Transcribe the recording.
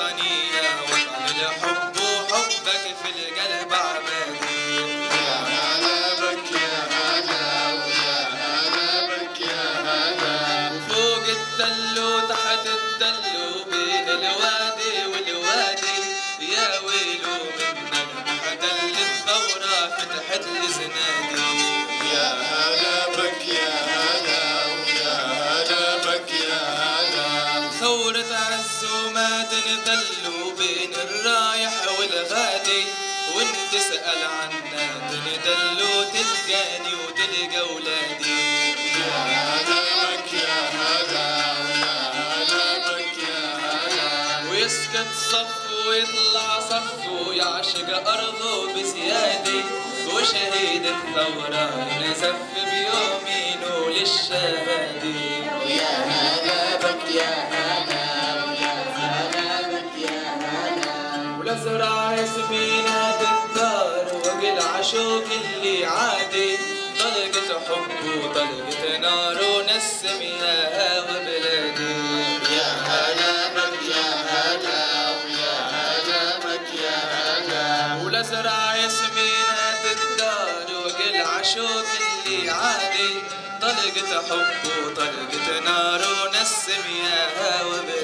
وطنية وطن الحب وحبك في القلب عبادية يا هلا بك يا هلا ويا هلا بك يا هلا فوق الدل وتحت الدل وبين الوادي والوادي. يا ويلو من من حدل الثورة فتحت لسنادي يا هلا تندلوا بين الرايح والغادي وانت تسأل عنا تندلوا تلقاني وتلقى ولادي يا هلا يا هلا ويا هلا يا هلا ويسكت صف ويطلع صف ويعشق أرضه بزيادة. وشهيد الثورة نزف بيومينه للشهادة هلا ولزرع ياسمينات الدار وقل عشوق اللي عادي. طلقت حب وطلقت نار ونسم يا هوا بلادي يا هلا بك يا هلا ويا هلا بك يا هلا. ولزرع ياسمينات الدار وقل عشوق اللي عادي. طلقت حب وطلقت نار ونسم يا هوا بلادي